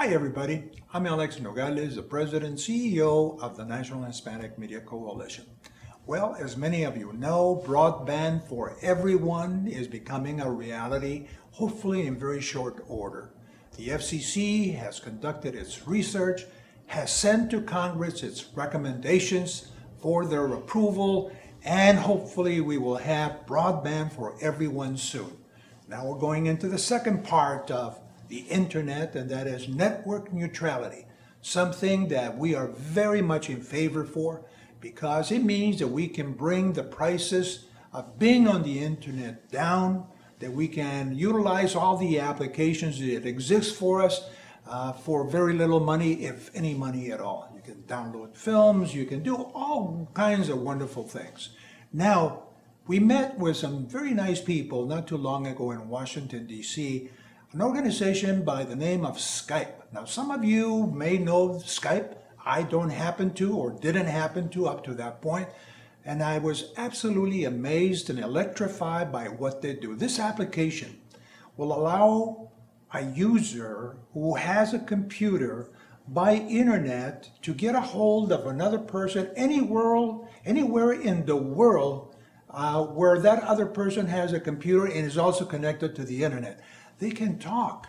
Hi, everybody. I'm Alex Nogales, the President and CEO of the National Hispanic Media Coalition. Well, as many of you know, broadband for everyone is becoming a reality, hopefully in very short order. The FCC has conducted its research, has sent to Congress its recommendations for their approval, and hopefully we will have broadband for everyone soon. Now we're going into the second part of the internet, and that is network neutrality, something that we are very much in favor for because it means that we can bring the prices of being on the internet down, that we can utilize all the applications that exist for us uh, for very little money, if any money at all. You can download films, you can do all kinds of wonderful things. Now, we met with some very nice people not too long ago in Washington, D.C., an organization by the name of Skype. Now, some of you may know Skype. I don't happen to or didn't happen to up to that point. And I was absolutely amazed and electrified by what they do. This application will allow a user who has a computer by internet to get a hold of another person anywhere, anywhere in the world uh, where that other person has a computer and is also connected to the internet they can talk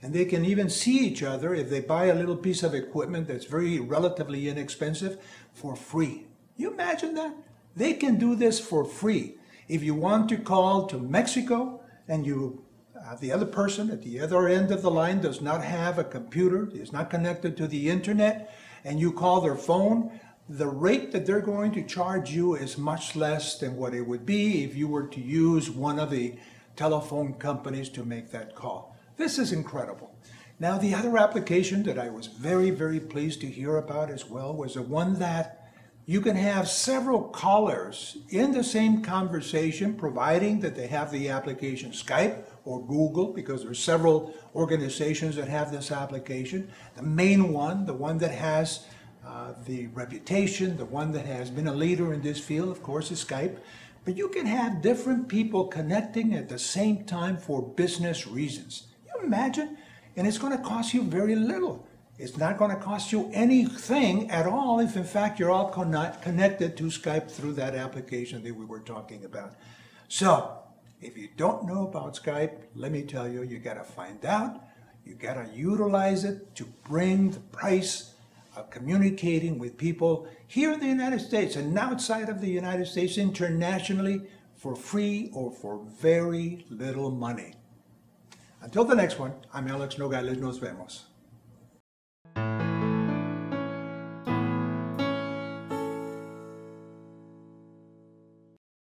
and they can even see each other if they buy a little piece of equipment that's very relatively inexpensive for free. You imagine that? They can do this for free. If you want to call to Mexico and you uh, the other person at the other end of the line does not have a computer, is not connected to the internet, and you call their phone, the rate that they're going to charge you is much less than what it would be if you were to use one of the telephone companies to make that call. This is incredible. Now, the other application that I was very, very pleased to hear about as well was the one that you can have several callers in the same conversation, providing that they have the application Skype or Google, because there's several organizations that have this application. The main one, the one that has uh, the reputation, the one that has been a leader in this field, of course, is Skype. But you can have different people connecting at the same time for business reasons. You imagine? And it's going to cost you very little. It's not going to cost you anything at all if, in fact, you're all connected to Skype through that application that we were talking about. So, if you don't know about Skype, let me tell you, you got to find out. You got to utilize it to bring the price of communicating with people here in the United States and outside of the United States internationally for free or for very little money. Until the next one, I'm Alex Nogales. Nos vemos.